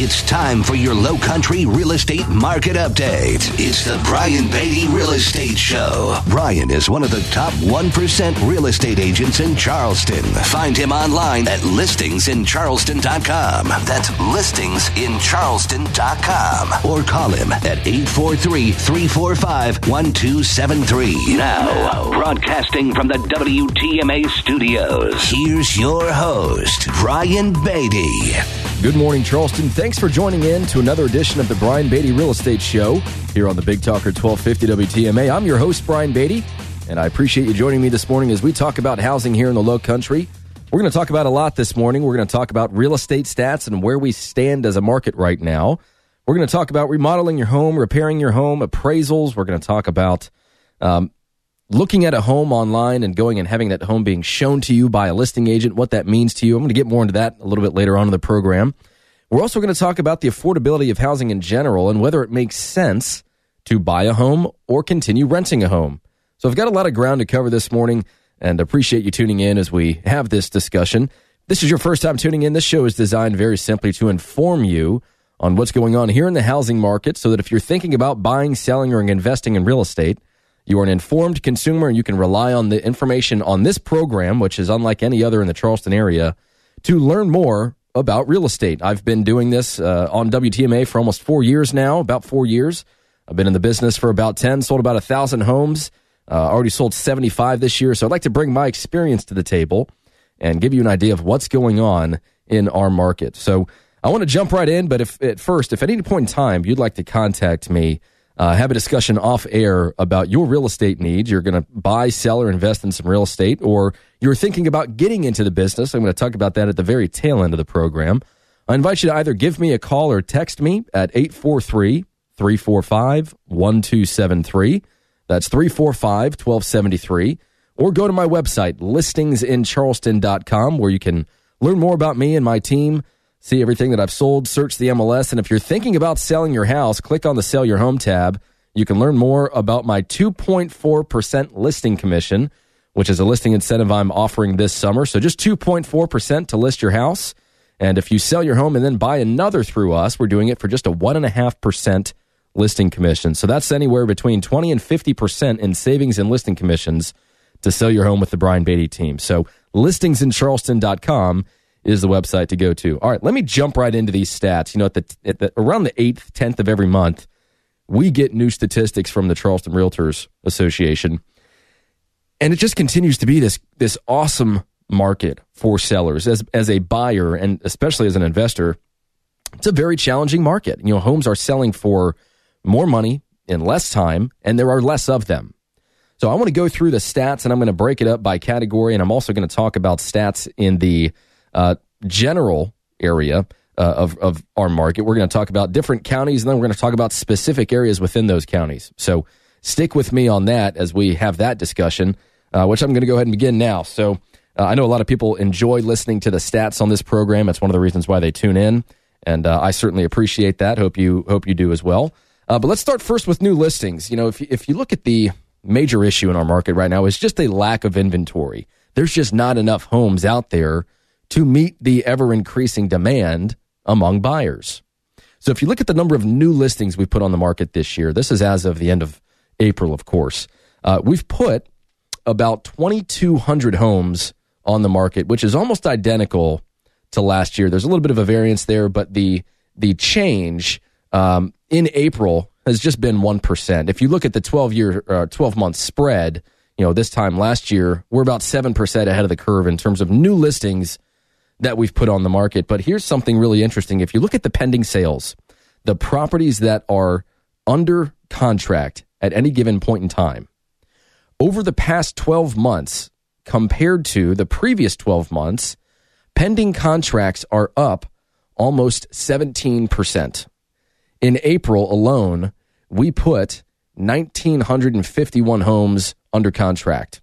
It's time for your low country real estate market update. It's the Brian Beatty Real Estate Show. Brian is one of the top 1% real estate agents in Charleston. Find him online at listingsincharleston.com. That's listingsincharleston.com. Or call him at 843 345 1273. Now, broadcasting from the WTMA studios, here's your host, Brian Beatty. Good morning, Charleston. Thanks for joining in to another edition of the Brian Beatty Real Estate Show here on the Big Talker 1250 WTMA. I'm your host, Brian Beatty, and I appreciate you joining me this morning as we talk about housing here in the low country. We're going to talk about a lot this morning. We're going to talk about real estate stats and where we stand as a market right now. We're going to talk about remodeling your home, repairing your home, appraisals. We're going to talk about um, looking at a home online and going and having that home being shown to you by a listing agent, what that means to you. I'm going to get more into that a little bit later on in the program. We're also going to talk about the affordability of housing in general and whether it makes sense to buy a home or continue renting a home. So I've got a lot of ground to cover this morning and appreciate you tuning in as we have this discussion. This is your first time tuning in. This show is designed very simply to inform you on what's going on here in the housing market so that if you're thinking about buying, selling, or investing in real estate, you are an informed consumer and you can rely on the information on this program, which is unlike any other in the Charleston area, to learn more about real estate. I've been doing this uh, on WTMA for almost four years now, about four years. I've been in the business for about 10, sold about a 1,000 homes, uh, already sold 75 this year. So I'd like to bring my experience to the table and give you an idea of what's going on in our market. So I want to jump right in, but if at first, if at any point in time you'd like to contact me, uh, have a discussion off air about your real estate needs. You're going to buy, sell, or invest in some real estate, or you're thinking about getting into the business. I'm going to talk about that at the very tail end of the program. I invite you to either give me a call or text me at 843 345 1273. That's 345 1273. Or go to my website, listingsincharleston.com, where you can learn more about me and my team see everything that I've sold, search the MLS. And if you're thinking about selling your house, click on the Sell Your Home tab. You can learn more about my 2.4% listing commission, which is a listing incentive I'm offering this summer. So just 2.4% to list your house. And if you sell your home and then buy another through us, we're doing it for just a 1.5% listing commission. So that's anywhere between 20 and 50% in savings and listing commissions to sell your home with the Brian Beatty team. So listingsincharleston.com is the website to go to. All right, let me jump right into these stats. You know, at the, at the around the eighth, tenth of every month, we get new statistics from the Charleston Realtors Association, and it just continues to be this this awesome market for sellers as as a buyer and especially as an investor. It's a very challenging market. You know, homes are selling for more money in less time, and there are less of them. So I want to go through the stats, and I'm going to break it up by category, and I'm also going to talk about stats in the uh, general area uh, of, of our market. We're going to talk about different counties, and then we're going to talk about specific areas within those counties. So stick with me on that as we have that discussion, uh, which I'm going to go ahead and begin now. So uh, I know a lot of people enjoy listening to the stats on this program. It's one of the reasons why they tune in, and uh, I certainly appreciate that. Hope you hope you do as well. Uh, but let's start first with new listings. You know, if if you look at the major issue in our market right now is just a lack of inventory. There's just not enough homes out there to meet the ever increasing demand among buyers. So if you look at the number of new listings we put on the market this year, this is as of the end of April, of course. Uh, we've put about 2,200 homes on the market, which is almost identical to last year. There's a little bit of a variance there, but the the change um, in April has just been one percent. If you look at the 12 year, uh, 12 month spread, you know this time last year we're about seven percent ahead of the curve in terms of new listings that we've put on the market. But here's something really interesting. If you look at the pending sales, the properties that are under contract at any given point in time, over the past 12 months compared to the previous 12 months, pending contracts are up almost 17%. In April alone, we put 1,951 homes under contract.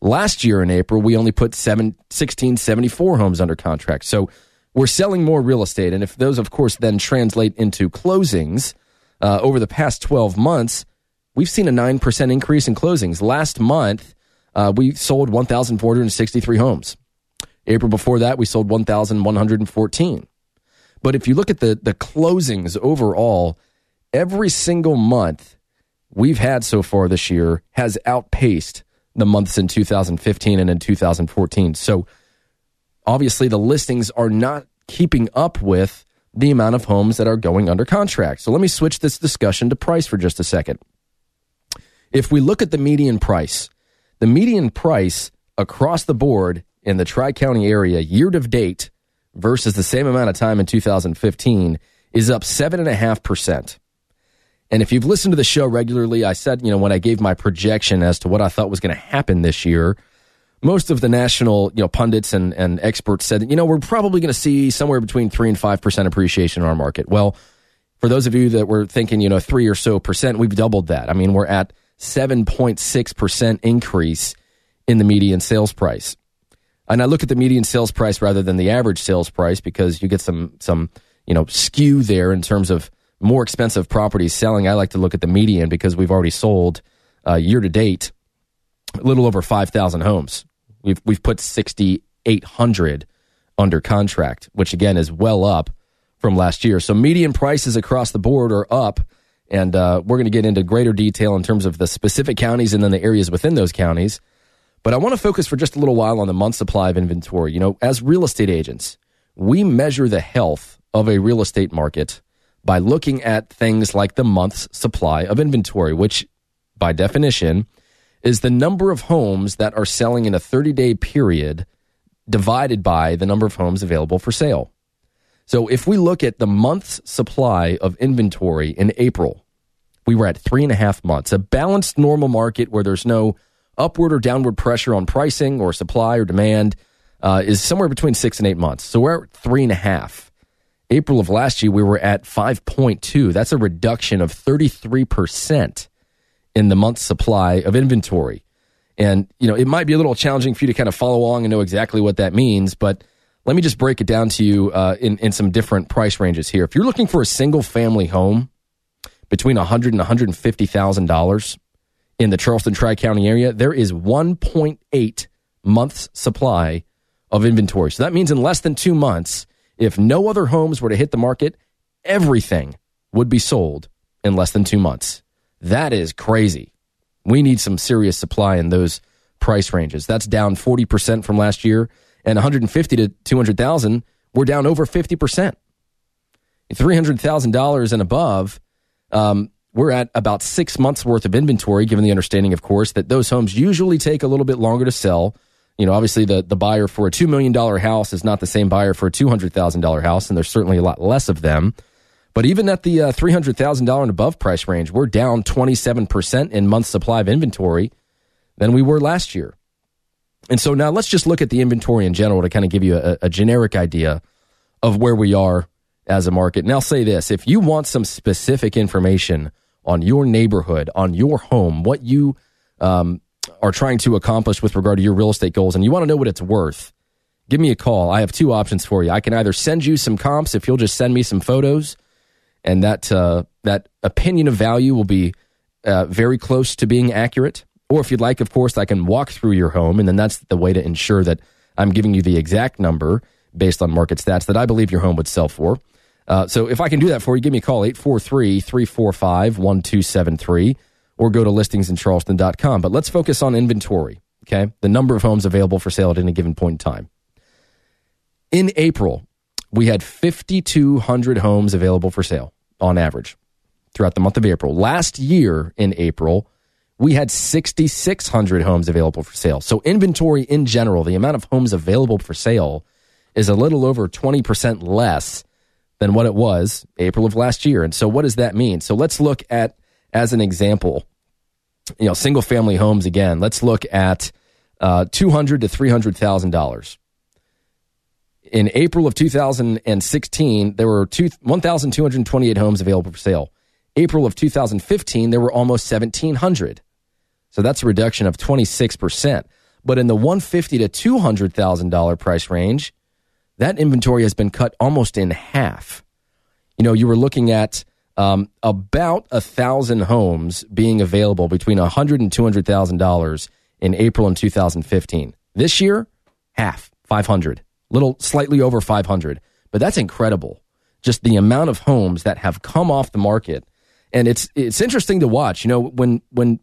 Last year in April, we only put 7, 1674 homes under contract. So we're selling more real estate. And if those, of course, then translate into closings uh, over the past 12 months, we've seen a 9% increase in closings. Last month, uh, we sold 1,463 homes. April before that, we sold 1,114. But if you look at the the closings overall, every single month we've had so far this year has outpaced the months in 2015 and in 2014. So obviously the listings are not keeping up with the amount of homes that are going under contract. So let me switch this discussion to price for just a second. If we look at the median price, the median price across the board in the Tri County area year to date versus the same amount of time in 2015 is up 7.5%. And if you've listened to the show regularly, I said, you know, when I gave my projection as to what I thought was going to happen this year, most of the national, you know, pundits and, and experts said, you know, we're probably going to see somewhere between 3 and 5% appreciation in our market. Well, for those of you that were thinking, you know, 3 or so percent, we've doubled that. I mean, we're at 7.6% increase in the median sales price. And I look at the median sales price rather than the average sales price because you get some some you know skew there in terms of more expensive properties selling. I like to look at the median because we've already sold uh, year to date a little over five thousand homes. We've we've put sixty eight hundred under contract, which again is well up from last year. So median prices across the board are up, and uh, we're going to get into greater detail in terms of the specific counties and then the areas within those counties. But I want to focus for just a little while on the month supply of inventory. You know, as real estate agents, we measure the health of a real estate market by looking at things like the month's supply of inventory, which by definition is the number of homes that are selling in a 30 day period divided by the number of homes available for sale. So if we look at the month's supply of inventory in April, we were at three and a half months, a balanced normal market where there's no upward or downward pressure on pricing or supply or demand uh, is somewhere between six and eight months. So we're at three and a half. April of last year, we were at 5.2. That's a reduction of 33% in the month's supply of inventory. And, you know, it might be a little challenging for you to kind of follow along and know exactly what that means, but let me just break it down to you uh, in, in some different price ranges here. If you're looking for a single family home between 100 and $150,000, in the Charleston Tri County area, there is 1.8 months supply of inventory. So that means in less than two months, if no other homes were to hit the market, everything would be sold in less than two months. That is crazy. We need some serious supply in those price ranges. That's down 40% from last year, and 150 to 200,000, we're down over 50%. $300,000 and above, um, we're at about six months worth of inventory, given the understanding, of course, that those homes usually take a little bit longer to sell. You know, obviously the, the buyer for a $2 million house is not the same buyer for a $200,000 house, and there's certainly a lot less of them. But even at the uh, $300,000 and above price range, we're down 27% in month supply of inventory than we were last year. And so now let's just look at the inventory in general to kind of give you a, a generic idea of where we are as a market. And I'll say this if you want some specific information on your neighborhood, on your home, what you um, are trying to accomplish with regard to your real estate goals, and you want to know what it's worth, give me a call. I have two options for you. I can either send you some comps if you'll just send me some photos, and that uh, that opinion of value will be uh, very close to being accurate. Or if you'd like, of course, I can walk through your home, and then that's the way to ensure that I'm giving you the exact number based on market stats that I believe your home would sell for. Uh, so if I can do that for you, give me a call, 843 345 1273, or go to listingsincharleston.com. But let's focus on inventory, okay? The number of homes available for sale at any given point in time. In April, we had 5,200 homes available for sale on average throughout the month of April. Last year in April, we had 6,600 homes available for sale. So, inventory in general, the amount of homes available for sale is a little over 20% less than what it was April of last year. And so, what does that mean? So, let's look at, as an example, you know, single family homes again. Let's look at uh, two hundred to three hundred thousand dollars. In April of 2016, there were 1,228 homes available for sale. April of 2015, there were almost 1,700. So that's a reduction of 26%. But in the 150 to $200,000 price range, that inventory has been cut almost in half. You know, you were looking at um, about a thousand homes being available between a hundred and two hundred thousand dollars in April in 2015. This year, half, 500, little slightly over 500. But that's incredible. just the amount of homes that have come off the market. And it's it's interesting to watch. You know, when when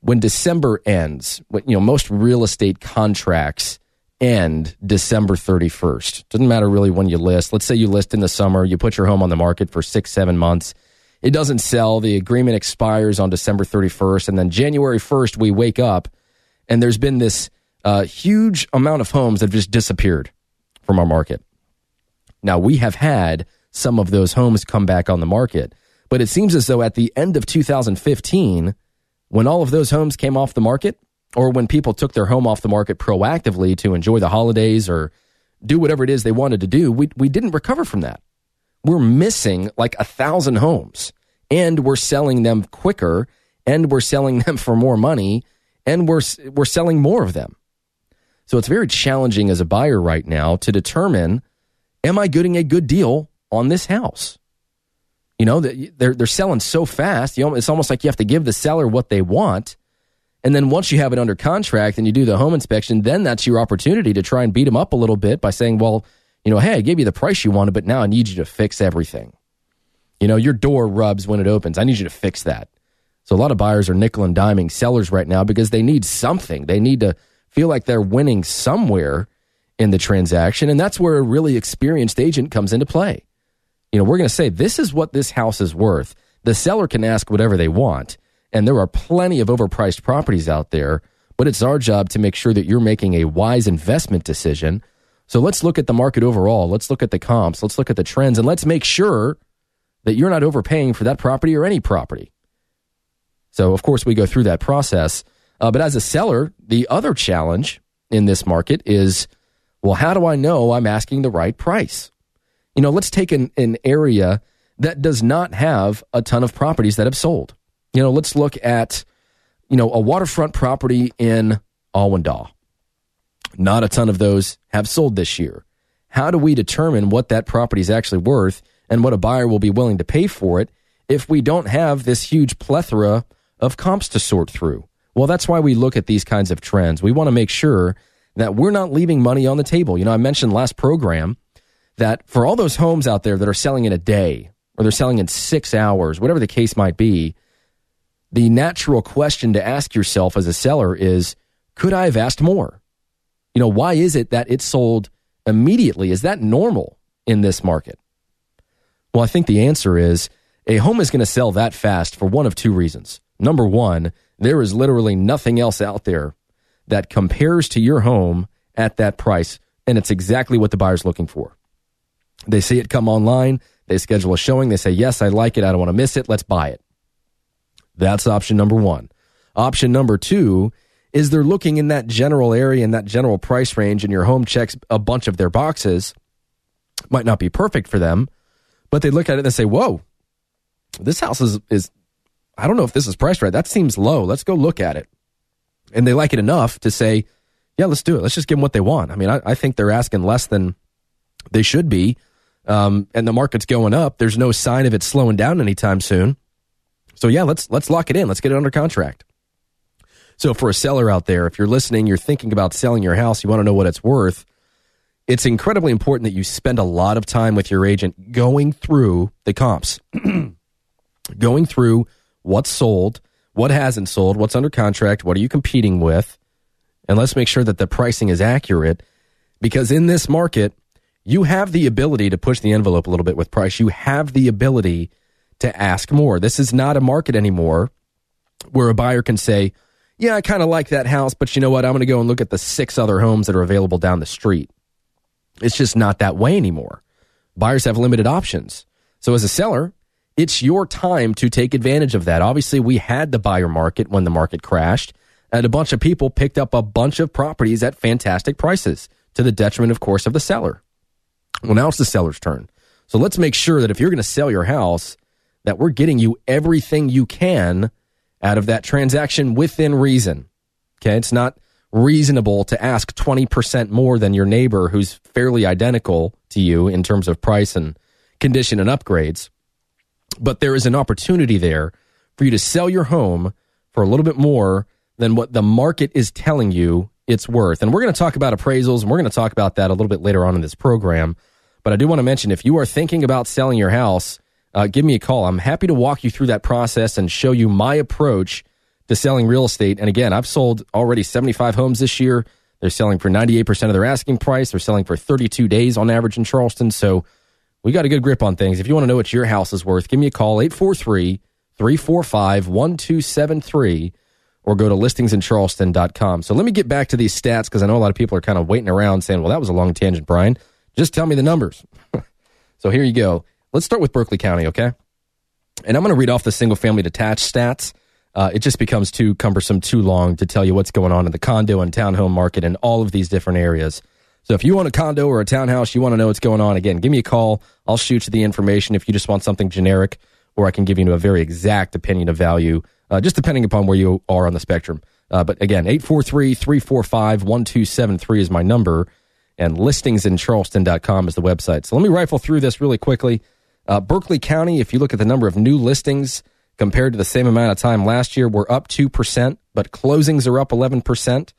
when December ends, when, you know, most real estate contracts end December 31st. Doesn't matter really when you list. Let's say you list in the summer, you put your home on the market for six, seven months. It doesn't sell. The agreement expires on December 31st. And then January 1st, we wake up and there's been this uh, huge amount of homes that have just disappeared from our market. Now, we have had some of those homes come back on the market, but it seems as though at the end of 2015, when all of those homes came off the market, or when people took their home off the market proactively to enjoy the holidays or do whatever it is they wanted to do, we, we didn't recover from that. We're missing like a thousand homes and we're selling them quicker and we're selling them for more money and we're, we're selling more of them. So it's very challenging as a buyer right now to determine am I getting a good deal on this house? You know, they're, they're selling so fast. You know, it's almost like you have to give the seller what they want and then once you have it under contract and you do the home inspection, then that's your opportunity to try and beat them up a little bit by saying, well, you know, hey, I gave you the price you wanted, but now I need you to fix everything. You know, your door rubs when it opens. I need you to fix that. So a lot of buyers are nickel and diming sellers right now because they need something. They need to feel like they're winning somewhere in the transaction. And that's where a really experienced agent comes into play. You know, we're going to say, this is what this house is worth. The seller can ask whatever they want. And there are plenty of overpriced properties out there, but it's our job to make sure that you're making a wise investment decision. So let's look at the market overall. Let's look at the comps. Let's look at the trends and let's make sure that you're not overpaying for that property or any property. So, of course, we go through that process. Uh, but as a seller, the other challenge in this market is well, how do I know I'm asking the right price? You know, let's take an, an area that does not have a ton of properties that have sold. You know, let's look at, you know, a waterfront property in Awendaw. Not a ton of those have sold this year. How do we determine what that property is actually worth and what a buyer will be willing to pay for it if we don't have this huge plethora of comps to sort through? Well, that's why we look at these kinds of trends. We want to make sure that we're not leaving money on the table. You know, I mentioned last program that for all those homes out there that are selling in a day or they're selling in six hours, whatever the case might be, the natural question to ask yourself as a seller is could I have asked more? You know, why is it that it sold immediately? Is that normal in this market? Well, I think the answer is a home is going to sell that fast for one of two reasons. Number one, there is literally nothing else out there that compares to your home at that price, and it's exactly what the buyer's looking for. They see it come online, they schedule a showing, they say, Yes, I like it, I don't want to miss it, let's buy it. That's option number one. Option number two is they're looking in that general area, and that general price range, and your home checks a bunch of their boxes. Might not be perfect for them, but they look at it and say, whoa, this house is, is I don't know if this is priced right. That seems low. Let's go look at it. And they like it enough to say, yeah, let's do it. Let's just give them what they want. I mean, I, I think they're asking less than they should be. Um, and the market's going up. There's no sign of it slowing down anytime soon. So yeah, let's let's lock it in. Let's get it under contract. So for a seller out there, if you're listening, you're thinking about selling your house, you want to know what it's worth. It's incredibly important that you spend a lot of time with your agent going through the comps, going through what's sold, what hasn't sold, what's under contract, what are you competing with, and let's make sure that the pricing is accurate. Because in this market, you have the ability to push the envelope a little bit with price. You have the ability to ask more. This is not a market anymore where a buyer can say, Yeah, I kind of like that house, but you know what? I'm going to go and look at the six other homes that are available down the street. It's just not that way anymore. Buyers have limited options. So, as a seller, it's your time to take advantage of that. Obviously, we had the buyer market when the market crashed, and a bunch of people picked up a bunch of properties at fantastic prices to the detriment, of course, of the seller. Well, now it's the seller's turn. So let's make sure that if you're going to sell your house, that we're getting you everything you can out of that transaction within reason. Okay. It's not reasonable to ask 20% more than your neighbor who's fairly identical to you in terms of price and condition and upgrades. But there is an opportunity there for you to sell your home for a little bit more than what the market is telling you it's worth. And we're going to talk about appraisals and we're going to talk about that a little bit later on in this program. But I do want to mention if you are thinking about selling your house, uh, give me a call. I'm happy to walk you through that process and show you my approach to selling real estate. And again, I've sold already 75 homes this year. They're selling for 98% of their asking price. They're selling for 32 days on average in Charleston. So we got a good grip on things. If you want to know what your house is worth, give me a call 843 345 1273 or go to listingsincharleston.com. So let me get back to these stats because I know a lot of people are kind of waiting around saying, well, that was a long tangent, Brian. Just tell me the numbers. so here you go. Let's start with Berkeley County, okay? And I'm going to read off the single family detached stats. Uh, it just becomes too cumbersome, too long to tell you what's going on in the condo and townhome market in all of these different areas. So if you want a condo or a townhouse, you want to know what's going on, again, give me a call. I'll shoot you the information if you just want something generic, or I can give you a very exact opinion of value, uh, just depending upon where you are on the spectrum. Uh, but again, 843 345 1273 is my number, and listingsincharleston.com is the website. So let me rifle through this really quickly. Uh, Berkeley County, if you look at the number of new listings compared to the same amount of time last year, we're up 2%, but closings are up 11%.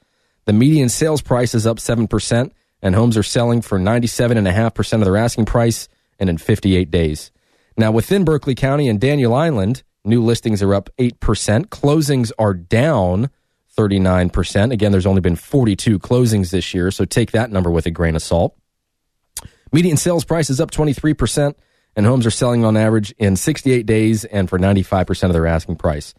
The median sales price is up 7%, and homes are selling for 97.5% of their asking price and in 58 days. Now, within Berkeley County and Daniel Island, new listings are up 8%. Closings are down 39%. Again, there's only been 42 closings this year, so take that number with a grain of salt. Median sales price is up 23%, and homes are selling on average in 68 days and for 95% of their asking price.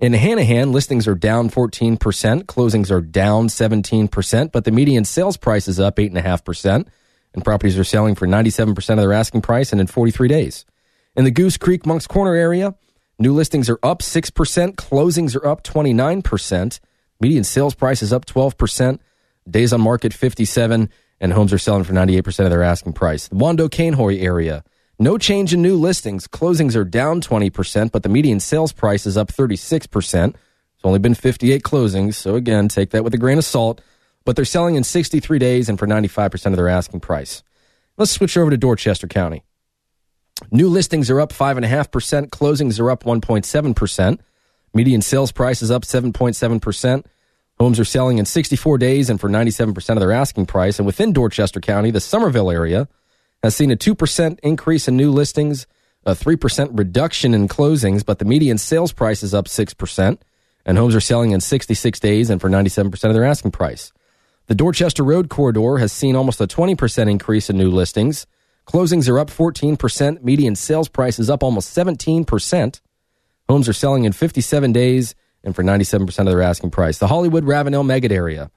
In Hanahan, listings are down 14%, closings are down 17%, but the median sales price is up 8.5%, and properties are selling for 97% of their asking price and in 43 days. In the Goose Creek Moncks Corner area, new listings are up 6%, closings are up 29%, median sales price is up 12%, days on market 57, and homes are selling for 98% of their asking price. The Wando Cainhoy area, no change in new listings. Closings are down 20%, but the median sales price is up 36%. It's only been 58 closings, so again, take that with a grain of salt. But they're selling in 63 days and for 95% of their asking price. Let's switch over to Dorchester County. New listings are up 5.5%, closings are up 1.7%. Median sales price is up 7.7%. Homes are selling in 64 days and for 97% of their asking price. And within Dorchester County, the Summerville area, has seen a 2% increase in new listings, a 3% reduction in closings, but the median sales price is up 6%, and homes are selling in 66 days and for 97% of their asking price. The Dorchester Road corridor has seen almost a 20% increase in new listings. Closings are up 14%, median sales price is up almost 17%. Homes are selling in 57 days and for 97% of their asking price. The Hollywood Ravenel Meggett area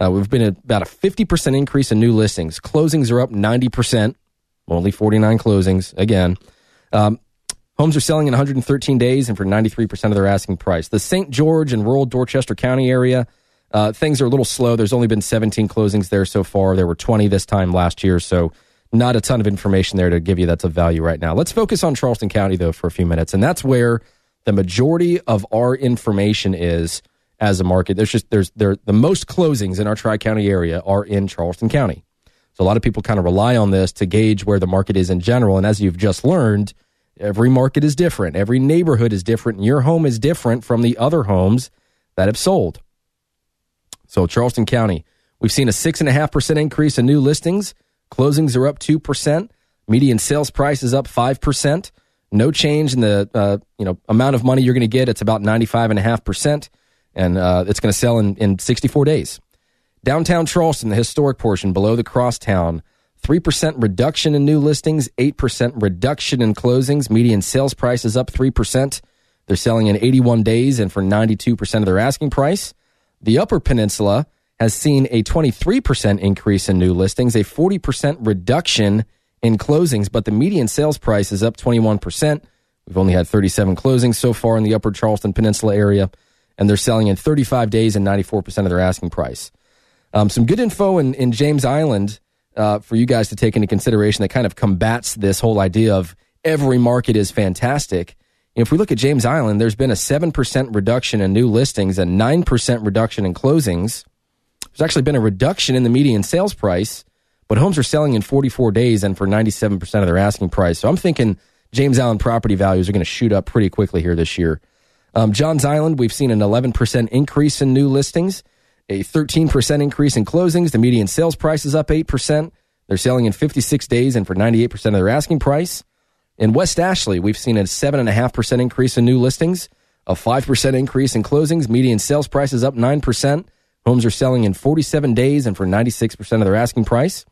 uh, we've been at about a 50% increase in new listings. Closings are up 90%, only 49 closings again. Um, homes are selling in 113 days and for 93% of their asking price. The St. George and rural Dorchester County area, uh, things are a little slow. There's only been 17 closings there so far. There were 20 this time last year, so not a ton of information there to give you that's of value right now. Let's focus on Charleston County, though, for a few minutes, and that's where the majority of our information is as a market. There's just there's there the most closings in our Tri County area are in Charleston County. So a lot of people kind of rely on this to gauge where the market is in general. And as you've just learned, every market is different. Every neighborhood is different. And your home is different from the other homes that have sold. So Charleston County, we've seen a six and a half percent increase in new listings. Closings are up two percent. Median sales price is up five percent. No change in the uh, you know amount of money you're going to get. It's about ninety five and a half percent and uh, it's going to sell in, in 64 days. Downtown Charleston, the historic portion below the crosstown, 3% reduction in new listings, 8% reduction in closings. Median sales price is up 3%. They're selling in 81 days and for 92% of their asking price. The Upper Peninsula has seen a 23% increase in new listings, a 40% reduction in closings, but the median sales price is up 21%. We've only had 37 closings so far in the Upper Charleston Peninsula area and they're selling in 35 days and 94% of their asking price. Um, some good info in, in James Island uh, for you guys to take into consideration that kind of combats this whole idea of every market is fantastic. If we look at James Island, there's been a 7% reduction in new listings and 9% reduction in closings. There's actually been a reduction in the median sales price, but homes are selling in 44 days and for 97% of their asking price. So I'm thinking James Island property values are going to shoot up pretty quickly here this year. Um, Johns Island, we've seen an 11% increase in new listings, a 13% increase in closings. The median sales price is up 8%. They're selling in 56 days and for 98% of their asking price. In West Ashley, we've seen a 7.5% increase in new listings, a 5% increase in closings. Median sales price is up 9%. Homes are selling in 47 days and for 96% of their asking price.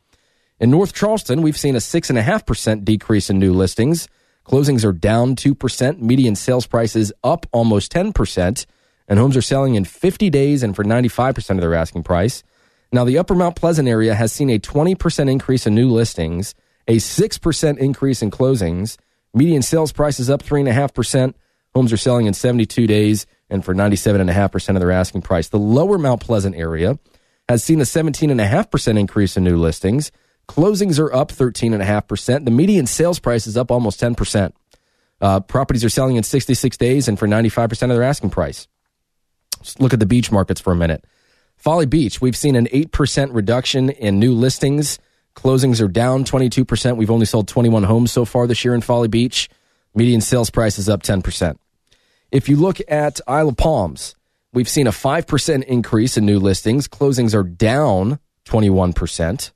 In North Charleston, we've seen a 6.5% decrease in new listings. Closings are down 2%. Median sales prices up almost 10%. And homes are selling in 50 days and for 95% of their asking price. Now, the Upper Mount Pleasant area has seen a 20% increase in new listings, a 6% increase in closings. Median sales prices up 3.5%. Homes are selling in 72 days and for 97.5% of their asking price. The Lower Mount Pleasant area has seen a 17.5% increase in new listings. Closings are up 13.5%. The median sales price is up almost 10%. Uh, properties are selling in 66 days and for 95% of their asking price. Let's look at the beach markets for a minute. Folly Beach, we've seen an 8% reduction in new listings. Closings are down 22%. We've only sold 21 homes so far this year in Folly Beach. Median sales price is up 10%. If you look at Isle of Palms, we've seen a 5% increase in new listings. Closings are down 21%,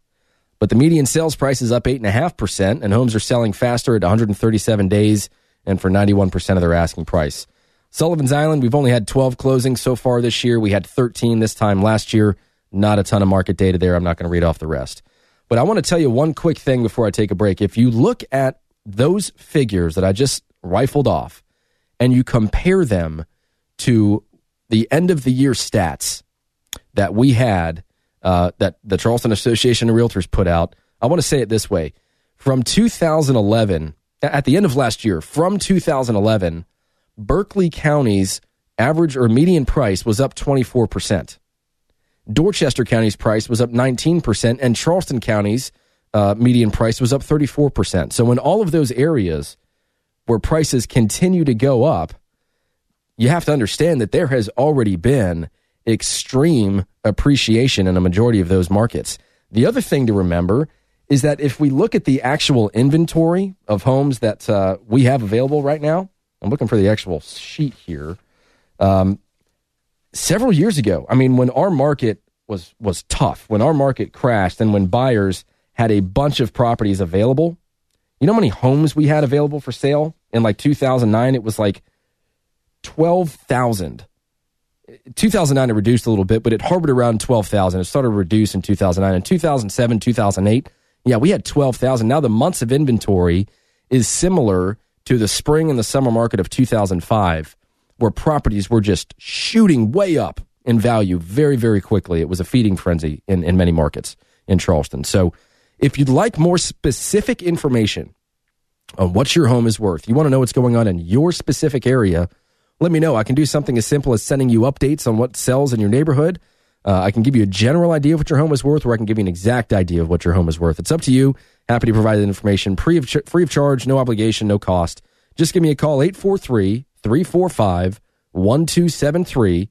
but the median sales price is up 8.5%, and homes are selling faster at 137 days and for 91% of their asking price. Sullivan's Island, we've only had 12 closings so far this year. We had 13 this time last year. Not a ton of market data there. I'm not going to read off the rest. But I want to tell you one quick thing before I take a break. If you look at those figures that I just rifled off and you compare them to the end of the year stats that we had, uh, that the Charleston Association of Realtors put out, I want to say it this way. From 2011, at the end of last year, from 2011 Berkeley County's average or median price was up 24%. Dorchester County's price was up 19%, and Charleston County's uh, median price was up 34%. So, in all of those areas where prices continue to go up, you have to understand that there has already been extreme appreciation in a majority of those markets. The other thing to remember is that if we look at the actual inventory of homes that uh, we have available right now, I'm looking for the actual sheet here. Um, several years ago, I mean, when our market was was tough, when our market crashed, and when buyers had a bunch of properties available, you know how many homes we had available for sale in like 2009? It was like 12,000. 2009 it reduced a little bit, but it harbored around 12,000. It started to reduce in 2009. In 2007, 2008, yeah, we had 12,000. Now the months of inventory is similar to the spring and the summer market of 2005, where properties were just shooting way up in value very, very quickly. It was a feeding frenzy in, in many markets in Charleston. So, if you'd like more specific information on what your home is worth, you want to know what's going on in your specific area, let me know. I can do something as simple as sending you updates on what sells in your neighborhood. Uh, I can give you a general idea of what your home is worth, or I can give you an exact idea of what your home is worth. It's up to you. Happy to provide that information free of, ch- free of charge, no obligation, no cost. Just give me a call, 843 345 1273,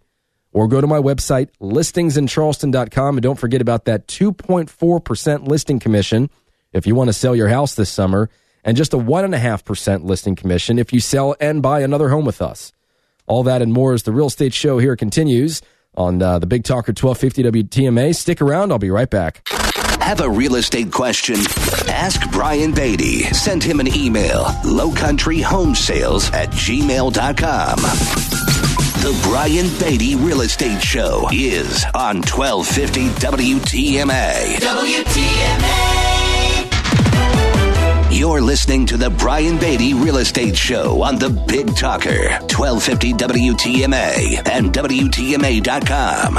or go to my website, listingsincharleston.com. And don't forget about that 2.4% listing commission if you want to sell your house this summer, and just a 1.5% listing commission if you sell and buy another home with us. All that and more as the real estate show here continues on uh, the Big Talker 1250 WTMA. Stick around, I'll be right back. Have a real estate question? Ask Brian Beatty. Send him an email, lowcountryhomesales at gmail.com. The Brian Beatty Real Estate Show is on 1250 WTMA. WTMA. You're listening to the Brian Beatty Real Estate Show on the Big Talker, 1250 WTMA and WTMA.com.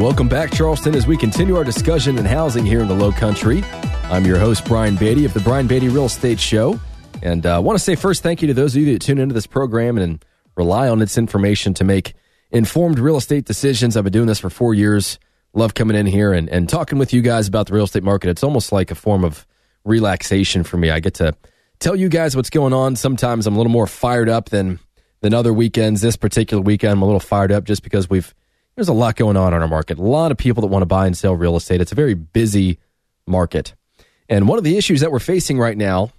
Welcome back, Charleston, as we continue our discussion in housing here in the Low Country. I'm your host, Brian Beatty of the Brian Beatty Real Estate Show. And I uh, want to say first thank you to those of you that tune into this program and rely on its information to make informed real estate decisions. I've been doing this for four years. Love coming in here and, and talking with you guys about the real estate market. It's almost like a form of relaxation for me. I get to tell you guys what's going on. Sometimes I'm a little more fired up than than other weekends. This particular weekend, I'm a little fired up just because we've there's a lot going on in our market. A lot of people that want to buy and sell real estate. It's a very busy market. And one of the issues that we're facing right now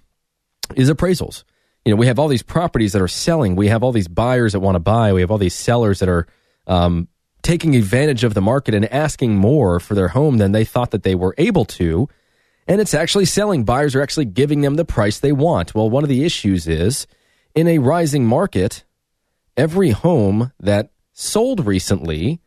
is appraisals. You know, we have all these properties that are selling. We have all these buyers that want to buy. We have all these sellers that are um, taking advantage of the market and asking more for their home than they thought that they were able to. And it's actually selling. Buyers are actually giving them the price they want. Well, one of the issues is in a rising market, every home that sold recently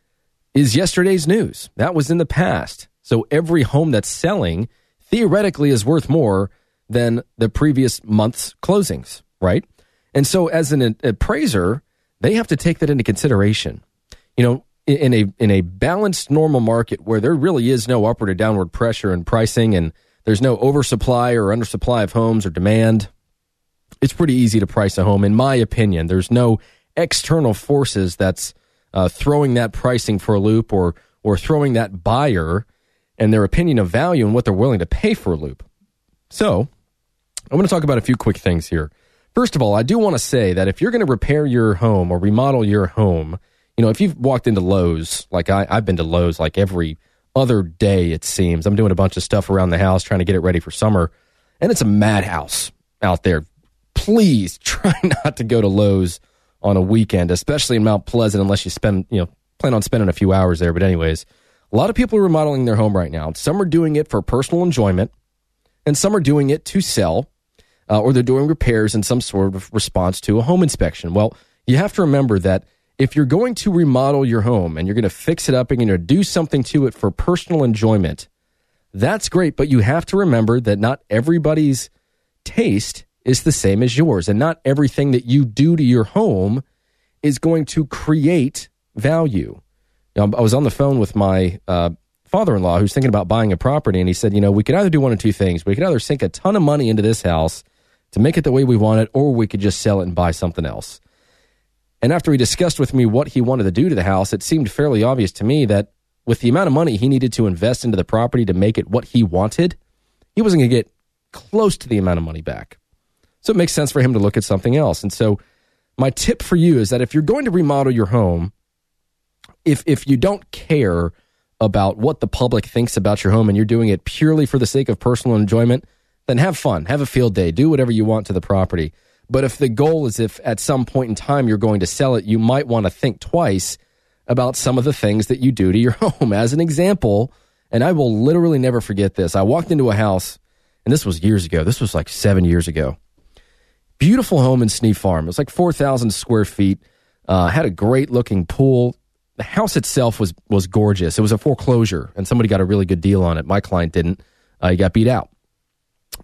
is yesterday's news. That was in the past. So every home that's selling theoretically is worth more than the previous month's closings, right? And so as an appraiser, they have to take that into consideration. You know, in a in a balanced normal market where there really is no upward or downward pressure in pricing and there's no oversupply or undersupply of homes or demand, it's pretty easy to price a home in my opinion. There's no external forces that's uh, throwing that pricing for a loop or or throwing that buyer and their opinion of value and what they're willing to pay for a loop. So, I'm going to talk about a few quick things here. First of all, I do want to say that if you're going to repair your home or remodel your home, you know, if you've walked into Lowe's, like I, I've been to Lowe's like every other day, it seems. I'm doing a bunch of stuff around the house trying to get it ready for summer, and it's a madhouse out there. Please try not to go to Lowe's on a weekend, especially in Mount Pleasant, unless you spend, you know, plan on spending a few hours there. But, anyways, a lot of people are remodeling their home right now. Some are doing it for personal enjoyment, and some are doing it to sell, uh, or they're doing repairs in some sort of response to a home inspection. Well, you have to remember that if you're going to remodel your home and you're going to fix it up and you're going to do something to it for personal enjoyment, that's great. But you have to remember that not everybody's taste is the same as yours. And not everything that you do to your home is going to create value. I was on the phone with my uh, father in law who's thinking about buying a property, and he said, You know, we could either do one of two things. We could either sink a ton of money into this house to make it the way we want it, or we could just sell it and buy something else. And after he discussed with me what he wanted to do to the house, it seemed fairly obvious to me that with the amount of money he needed to invest into the property to make it what he wanted, he wasn't going to get close to the amount of money back. So it makes sense for him to look at something else. And so my tip for you is that if you're going to remodel your home, if if you don't care about what the public thinks about your home and you're doing it purely for the sake of personal enjoyment, then have fun, have a field day, do whatever you want to the property. But if the goal is if at some point in time you're going to sell it, you might want to think twice about some of the things that you do to your home. As an example, and I will literally never forget this. I walked into a house, and this was years ago. This was like seven years ago. Beautiful home in Snee Farm. It was like 4,000 square feet. Uh, had a great looking pool. The house itself was was gorgeous. It was a foreclosure, and somebody got a really good deal on it. My client didn't. Uh, he got beat out.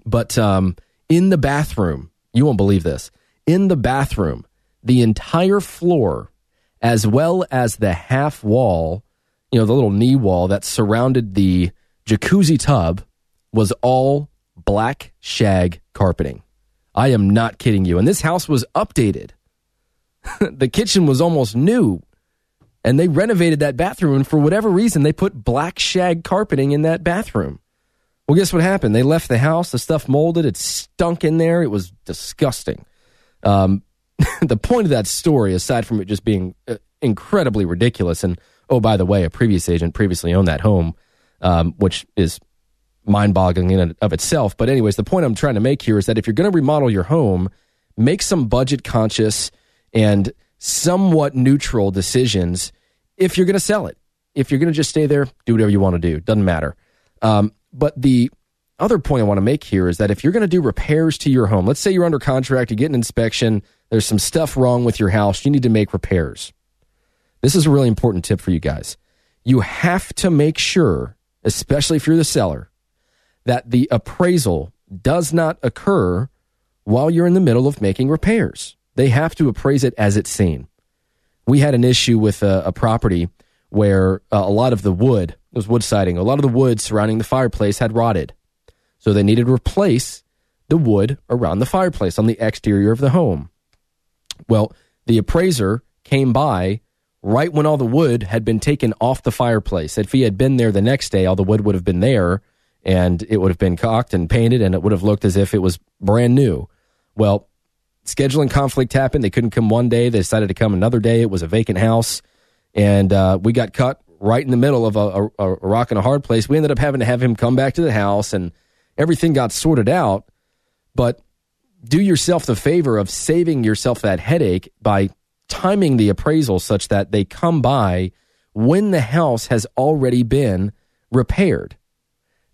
But um, in the bathroom, you won't believe this. In the bathroom, the entire floor, as well as the half wall, you know, the little knee wall that surrounded the jacuzzi tub, was all black shag carpeting. I am not kidding you. And this house was updated. the kitchen was almost new. And they renovated that bathroom. And for whatever reason, they put black shag carpeting in that bathroom. Well, guess what happened? They left the house. The stuff molded. It stunk in there. It was disgusting. Um, the point of that story, aside from it just being uh, incredibly ridiculous, and oh, by the way, a previous agent previously owned that home, um, which is mind boggling in and of itself. But, anyways, the point I'm trying to make here is that if you're going to remodel your home, make some budget conscious and somewhat neutral decisions if you're going to sell it. If you're going to just stay there, do whatever you want to do. Doesn't matter. Um, but the other point I want to make here is that if you're going to do repairs to your home, let's say you're under contract, you get an inspection, there's some stuff wrong with your house, you need to make repairs. This is a really important tip for you guys. You have to make sure, especially if you're the seller, that the appraisal does not occur while you're in the middle of making repairs. They have to appraise it as it's seen. We had an issue with a, a property where uh, a lot of the wood, it was wood siding, a lot of the wood surrounding the fireplace had rotted. So they needed to replace the wood around the fireplace on the exterior of the home. Well, the appraiser came by right when all the wood had been taken off the fireplace. If he had been there the next day, all the wood would have been there and it would have been caulked and painted and it would have looked as if it was brand new. Well, scheduling conflict happened. They couldn't come one day. They decided to come another day. It was a vacant house and uh, we got cut right in the middle of a, a, a, rock and a hard place. We ended up having to have him come back to the house, and everything got sorted out. But do yourself the favor of saving yourself that headache by timing the appraisal such that they come by when the house has already been repaired.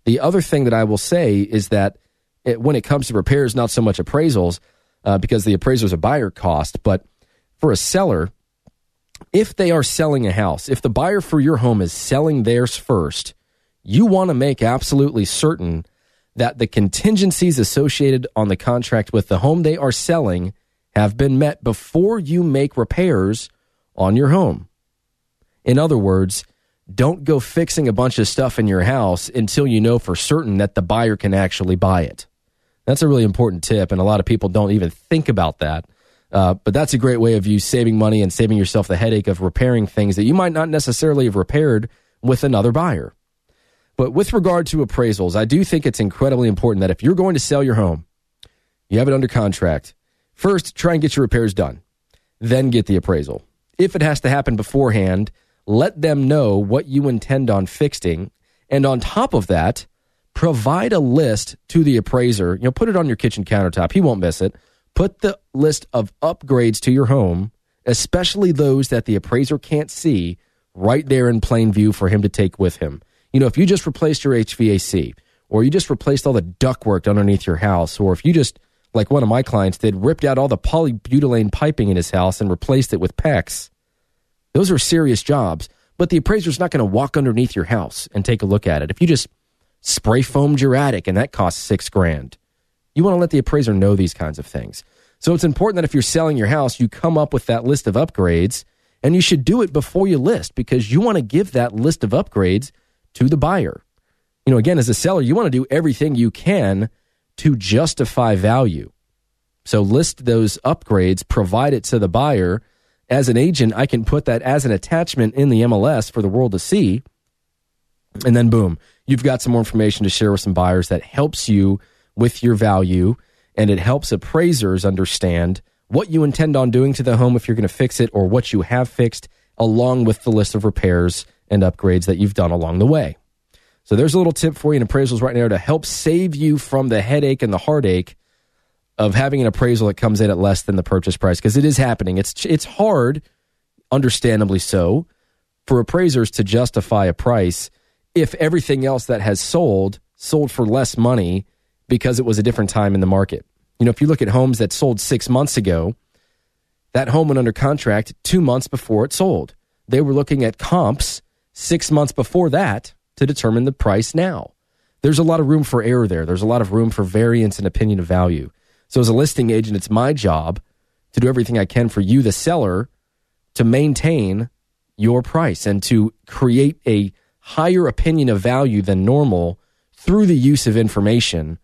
The other thing that I will say is that it, when it comes to repairs, not so much appraisals, uh, because the appraiser is a buyer cost, but for a seller, if they are selling a house, if the buyer for your home is selling theirs first, you want to make absolutely certain that the contingencies associated on the contract with the home they are selling have been met before you make repairs on your home. In other words, don't go fixing a bunch of stuff in your house until you know for certain that the buyer can actually buy it. That's a really important tip, and a lot of people don't even think about that. Uh, but that's a great way of you saving money and saving yourself the headache of repairing things that you might not necessarily have repaired with another buyer. But with regard to appraisals, I do think it's incredibly important that if you're going to sell your home, you have it under contract. First, try and get your repairs done, then get the appraisal. If it has to happen beforehand, let them know what you intend on fixing. And on top of that, provide a list to the appraiser. You know, put it on your kitchen countertop. He won't miss it. Put the list of upgrades to your home, especially those that the appraiser can't see, right there in plain view for him to take with him. You know, if you just replaced your HVAC, or you just replaced all the ductwork underneath your house, or if you just, like one of my clients did, ripped out all the polybutylene piping in his house and replaced it with PEX, those are serious jobs. But the appraiser's not going to walk underneath your house and take a look at it. If you just spray foamed your attic and that costs six grand, you want to let the appraiser know these kinds of things. So it's important that if you're selling your house, you come up with that list of upgrades and you should do it before you list because you want to give that list of upgrades to the buyer. You know, again, as a seller, you want to do everything you can to justify value. So list those upgrades, provide it to the buyer. As an agent, I can put that as an attachment in the MLS for the world to see. And then boom, you've got some more information to share with some buyers that helps you with your value and it helps appraisers understand what you intend on doing to the home if you're going to fix it or what you have fixed, along with the list of repairs and upgrades that you've done along the way. So there's a little tip for you in appraisals right now to help save you from the headache and the heartache of having an appraisal that comes in at less than the purchase price because it is happening. It's it's hard, understandably so, for appraisers to justify a price if everything else that has sold sold for less money because it was a different time in the market. You know, if you look at homes that sold six months ago, that home went under contract two months before it sold. They were looking at comps six months before that to determine the price now. There's a lot of room for error there. There's a lot of room for variance in opinion of value. So, as a listing agent, it's my job to do everything I can for you, the seller, to maintain your price and to create a higher opinion of value than normal through the use of information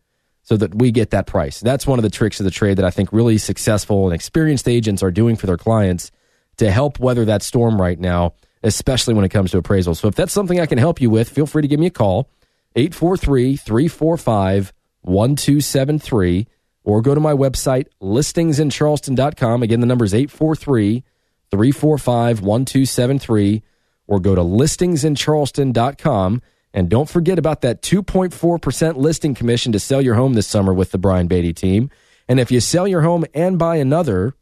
so that we get that price. That's one of the tricks of the trade that I think really successful and experienced agents are doing for their clients to help weather that storm right now, especially when it comes to appraisal. So if that's something I can help you with, feel free to give me a call, 843 345 1273, or go to my website, listingsincharleston.com. Again, the number is 843 345 1273, or go to listingsincharleston.com and don't forget about that 2.4% listing commission to sell your home this summer with the Brian Beatty team. And if you sell your home and buy another,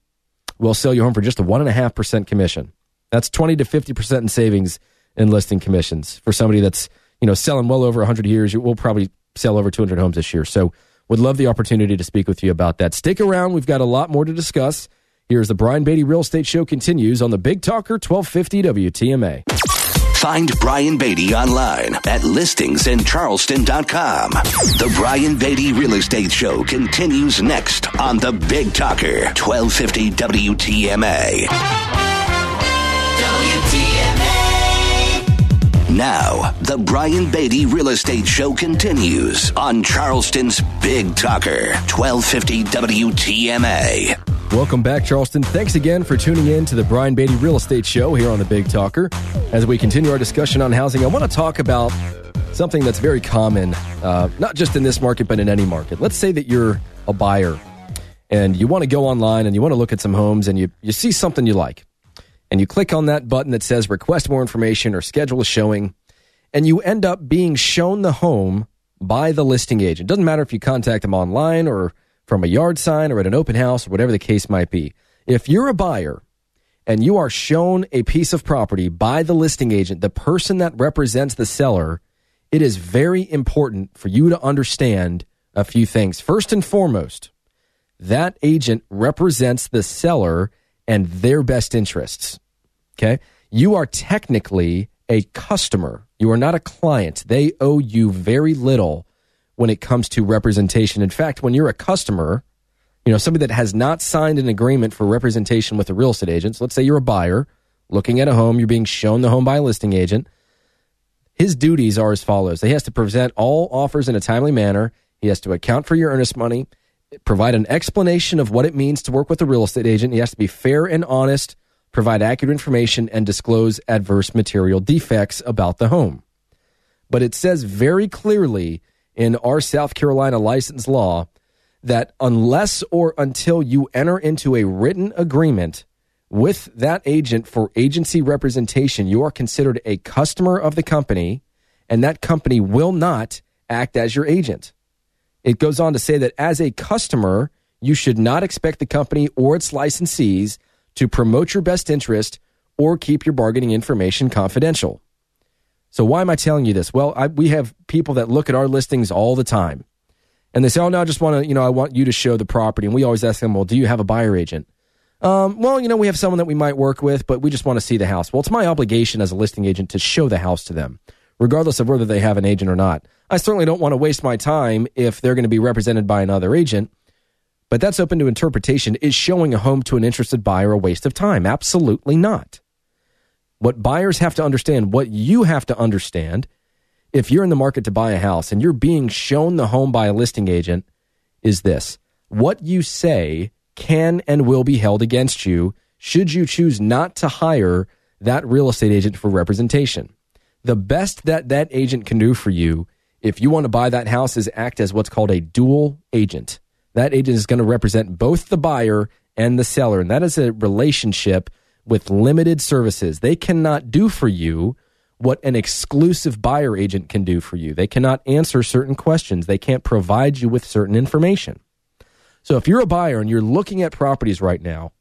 we'll sell your home for just a 1.5% commission. That's 20 to 50% in savings in listing commissions for somebody that's, you know, selling well over 100 years. We'll probably sell over 200 homes this year. So would love the opportunity to speak with you about that. Stick around. We've got a lot more to discuss. Here's the Brian Beatty Real Estate Show continues on the Big Talker 1250 WTMA. Find Brian Beatty online at listingsincharleston.com. The Brian Beatty Real Estate Show continues next on the Big Talker 1250 WTMA. Now, the Brian Beatty Real Estate Show continues on Charleston's Big Talker 1250 WTMA. Welcome back, Charleston. Thanks again for tuning in to the Brian Beatty Real Estate Show here on the Big Talker. As we continue our discussion on housing, I want to talk about something that's very common, uh, not just in this market, but in any market. Let's say that you're a buyer and you want to go online and you want to look at some homes and you, you see something you like. And you click on that button that says request more information or schedule a showing, and you end up being shown the home by the listing agent. Doesn't matter if you contact them online or from a yard sign or at an open house or whatever the case might be. If you're a buyer and you are shown a piece of property by the listing agent, the person that represents the seller it is very important for you to understand a few things. First and foremost, that agent represents the seller and their best interests. Okay. You are technically a customer. You are not a client. They owe you very little when it comes to representation. In fact, when you're a customer, you know, somebody that has not signed an agreement for representation with a real estate agent, so let's say you're a buyer looking at a home, you're being shown the home by a listing agent. His duties are as follows. He has to present all offers in a timely manner. He has to account for your earnest money, provide an explanation of what it means to work with a real estate agent. He has to be fair and honest, provide accurate information, and disclose adverse material defects about the home. But it says very clearly in our South Carolina license law that unless or until you enter into a written agreement with that agent for agency representation, you are considered a customer of the company, and that company will not act as your agent. It goes on to say that as a customer, you should not expect the company or its licensees to promote your best interest or keep your bargaining information confidential. So, why am I telling you this? Well, I, we have people that look at our listings all the time and they say, "Oh no, I just want to, you know, I want you to show the property." And we always ask them, "Well, do you have a buyer agent?" Um, well, you know, we have someone that we might work with, but we just want to see the house. Well, it's my obligation as a listing agent to show the house to them, regardless of whether they have an agent or not. I certainly don't want to waste my time if they're going to be represented by another agent, but that's open to interpretation. Is showing a home to an interested buyer a waste of time? Absolutely not. What buyers have to understand, what you have to understand, if you're in the market to buy a house and you're being shown the home by a listing agent, is this what you say can and will be held against you should you choose not to hire that real estate agent for representation. The best that that agent can do for you if you want to buy that house is act as what's called a dual agent. That agent is going to represent both the buyer and the seller, and that is a relationship with limited services. They cannot do for you what an exclusive buyer agent can do for you. They cannot answer certain questions, they can't provide you with certain information. So if you're a buyer and you're looking at properties right now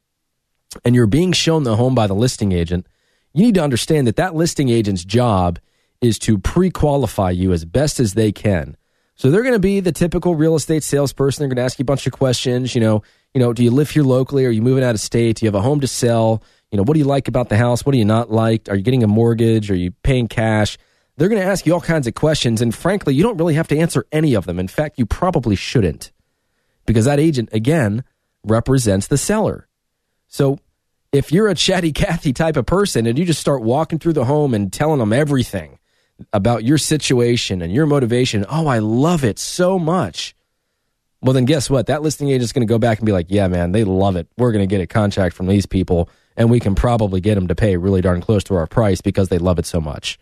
and you're being shown the home by the listing agent, you need to understand that that listing agent's job is to pre-qualify you as best as they can. So they're going to be the typical real estate salesperson. They're going to ask you a bunch of questions. You know, you know, do you live here locally? Are you moving out of state? Do you have a home to sell? You know, what do you like about the house? What do you not like? Are you getting a mortgage? Are you paying cash? They're going to ask you all kinds of questions. And frankly, you don't really have to answer any of them. In fact, you probably shouldn't because that agent, again, represents the seller. So if you're a chatty Cathy type of person and you just start walking through the home and telling them everything about your situation and your motivation, oh, I love it so much. Well, then guess what? That listing agent's going to go back and be like, yeah, man, they love it. We're going to get a contract from these people and we can probably get them to pay really darn close to our price because they love it so much.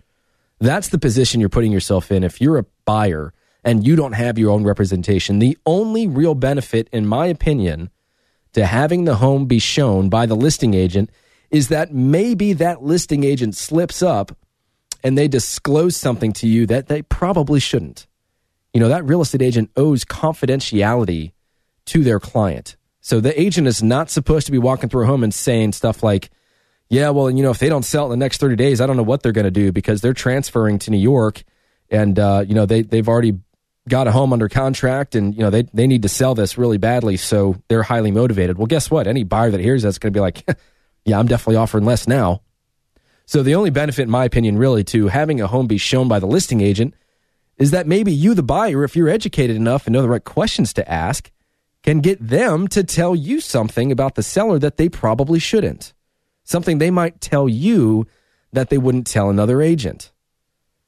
That's the position you're putting yourself in. If you're a buyer and you don't have your own representation, the only real benefit, in my opinion, to having the home be shown by the listing agent is that maybe that listing agent slips up and they disclose something to you that they probably shouldn't. You know, that real estate agent owes confidentiality to their client. So the agent is not supposed to be walking through a home and saying stuff like, yeah, well, you know, if they don't sell in the next 30 days, I don't know what they're going to do because they're transferring to New York and, uh, you know, they, they've already got a home under contract and, you know, they, they need to sell this really badly. So they're highly motivated. Well, guess what? Any buyer that hears that's going to be like, yeah, I'm definitely offering less now. So the only benefit, in my opinion, really to having a home be shown by the listing agent is that maybe you, the buyer, if you're educated enough and know the right questions to ask, can get them to tell you something about the seller that they probably shouldn't. Something they might tell you that they wouldn't tell another agent.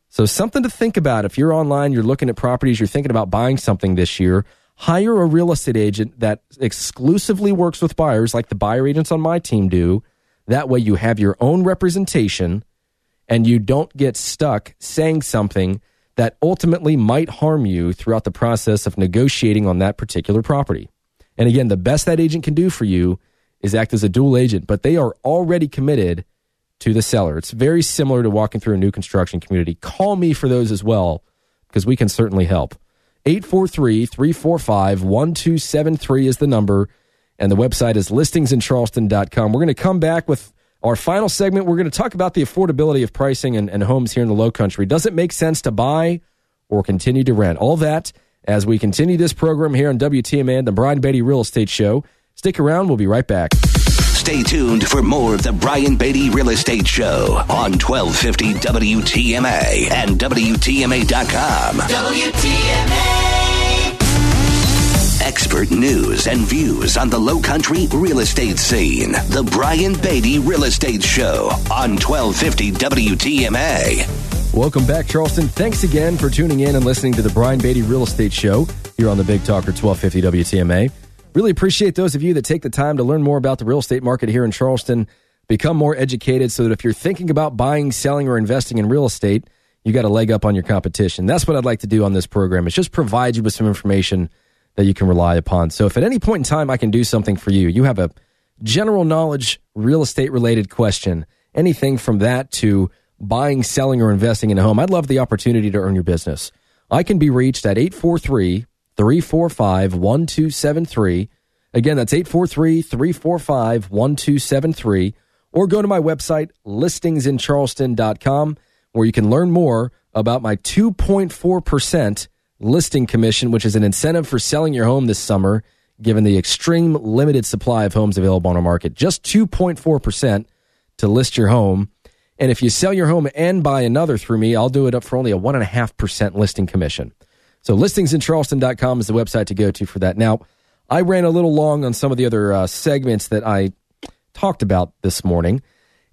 So, something to think about if you're online, you're looking at properties, you're thinking about buying something this year, hire a real estate agent that exclusively works with buyers like the buyer agents on my team do. That way, you have your own representation and you don't get stuck saying something that ultimately might harm you throughout the process of negotiating on that particular property. And again, the best that agent can do for you is act as a dual agent, but they are already committed to the seller. It's very similar to walking through a new construction community. Call me for those as well, because we can certainly help. 843 345 1273 is the number, and the website is listingsincharleston.com. We're going to come back with Our final segment, we're going to talk about the affordability of pricing and, and homes here in the low country. Does it make sense to buy or continue to rent? All that as we continue this program here on WTMA, and the Brian Beatty Real Estate Show. Stick around, we'll be right back. Stay tuned for more of the Brian Beatty Real Estate Show on 1250 WTMA and WTMA.com. WTMA. Expert news and views on the low country real estate scene. The Brian Beatty Real Estate Show on 1250 WTMA. Welcome back, Charleston. Thanks again for tuning in and listening to the Brian Beatty Real Estate Show here on the Big Talker 1250 WTMA. Really appreciate those of you that take the time to learn more about the real estate market here in Charleston, become more educated so that if you're thinking about buying, selling, or investing in real estate, you got a leg up on your competition. That's what I'd like to do on this program is just provide you with some information that you can rely upon. So if at any point in time I can do something for you, you have a general knowledge real estate related question, anything from that to buying, selling, or investing in a home, I'd love the opportunity to earn your business. I can be reached at 843 345 1273. Again, that's 843 345 1273. Or go to my website, listingsincharleston.com, where you can learn more about my 2.4% listing commission, which is an incentive for selling your home this summer, given the extreme limited supply of homes available on our market. Just 2.4% to list your home. And if you sell your home and buy another through me, I'll do it up for only a 1.5% listing commission. So listingsincharleston.com is the website to go to for that. Now, I ran a little long on some of the other uh, segments that I talked about this morning.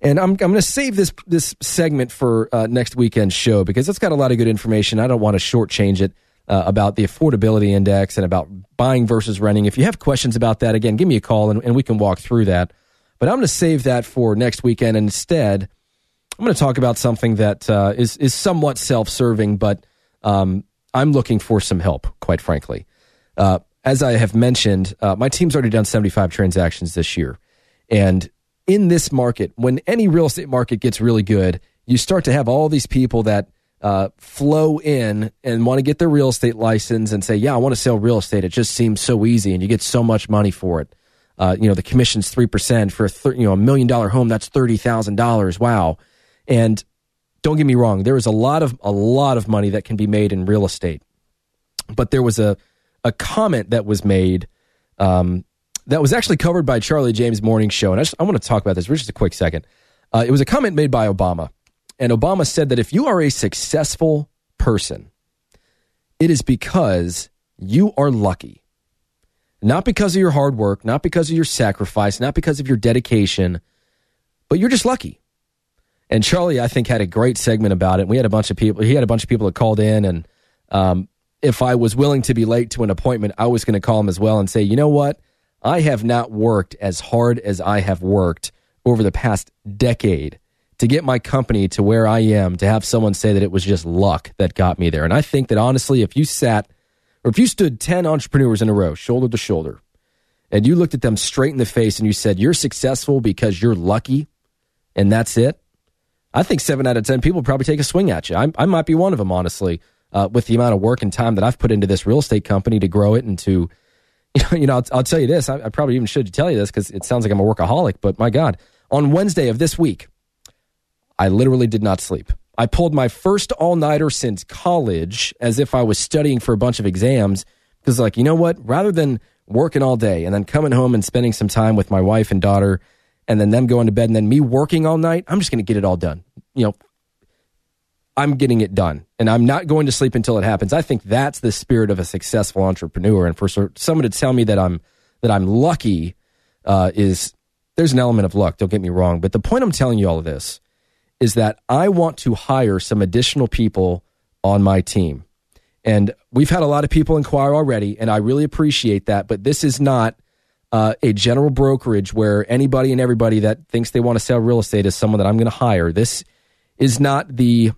And I'm, I'm going to save this this segment for uh, next weekend's show because it's got a lot of good information. I don't want to shortchange it uh, about the affordability index and about buying versus renting. If you have questions about that, again, give me a call and, and we can walk through that. But I'm going to save that for next weekend. And instead, I'm going to talk about something that uh, is is somewhat self serving, but um, I'm looking for some help, quite frankly. Uh, as I have mentioned, uh, my team's already done 75 transactions this year. And in this market, when any real estate market gets really good, you start to have all these people that uh, flow in and want to get their real estate license and say, "Yeah, I want to sell real estate." It just seems so easy, and you get so much money for it. Uh, you know, the commission's three percent for a you know a million dollar home. That's thirty thousand dollars. Wow! And don't get me wrong, there is a lot of a lot of money that can be made in real estate. But there was a a comment that was made um, that was actually covered by Charlie James Morning Show, and I, just, I want to talk about this for just a quick second. Uh, it was a comment made by Obama and Obama said that if you are a successful person, it is because you are lucky. Not because of your hard work, not because of your sacrifice, not because of your dedication, but you're just lucky. And Charlie, I think, had a great segment about it. We had a bunch of people, he had a bunch of people that called in. And um, if I was willing to be late to an appointment, I was going to call him as well and say, you know what? I have not worked as hard as I have worked over the past decade to get my company to where I am, to have someone say that it was just luck that got me there. And I think that honestly, if you sat or if you stood 10 entrepreneurs in a row, shoulder to shoulder, and you looked at them straight in the face and you said, You're successful because you're lucky and that's it, I think seven out of 10 people probably take a swing at you. I, I might be one of them, honestly, uh, with the amount of work and time that I've put into this real estate company to grow it and to, you know, I'll, I'll tell you this. I, I probably even should tell you this because it sounds like I'm a workaholic, but my God, on Wednesday of this week, I literally did not sleep. I pulled my first all nighter since college as if I was studying for a bunch of exams because, like, you know what? Rather than working all day and then coming home and spending some time with my wife and daughter and then them going to bed and then me working all night, I'm just going to get it all done. You know, I'm getting it done and I'm not going to sleep until it happens. I think that's the spirit of a successful entrepreneur. And for someone to tell me that I'm that I'm lucky uh, is there's an element of luck. Don't get me wrong, but the point I'm telling you all of this is that I want to hire some additional people on my team. And we've had a lot of people inquire already, and I really appreciate that. But this is not uh, a general brokerage where anybody and everybody that thinks they want to sell real estate is someone that I'm going to hire. This is not the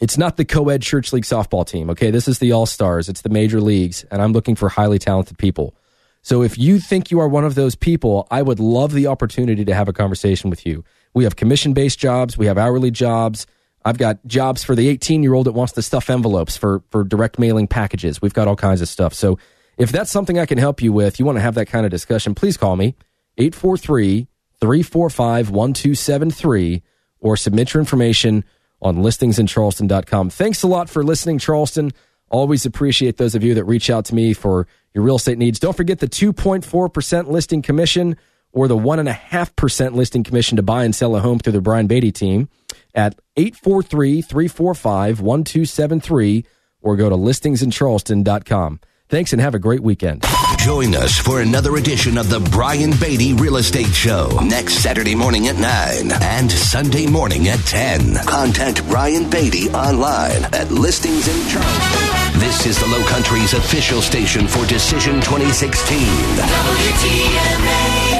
it's not the co-ed church league softball team. Okay, this is the all stars. It's the major leagues, and I'm looking for highly talented people. So if you think you are one of those people, I would love the opportunity to have a conversation with you. We have commission based jobs, we have hourly jobs. I've got jobs for the 18 year old that wants to stuff envelopes for, for direct mailing packages. We've got all kinds of stuff. So if that's something I can help you with, you want to have that kind of discussion, please call me 843 345 1273 or submit your information on listingsincharleston.com. Thanks a lot for listening, Charleston. Always appreciate those of you that reach out to me for your real estate needs. Don't forget the 2.4% listing commission or the 1.5% listing commission to buy and sell a home through the Brian Beatty team at 843 345 1273 or go to listingsincharleston.com. Thanks and have a great weekend. Join us for another edition of the Brian Beatty Real Estate Show next Saturday morning at 9 and Sunday morning at 10. Contact Brian Beatty online at Listings in Charleston. This is the Low Country's official station for Decision 2016. WTMA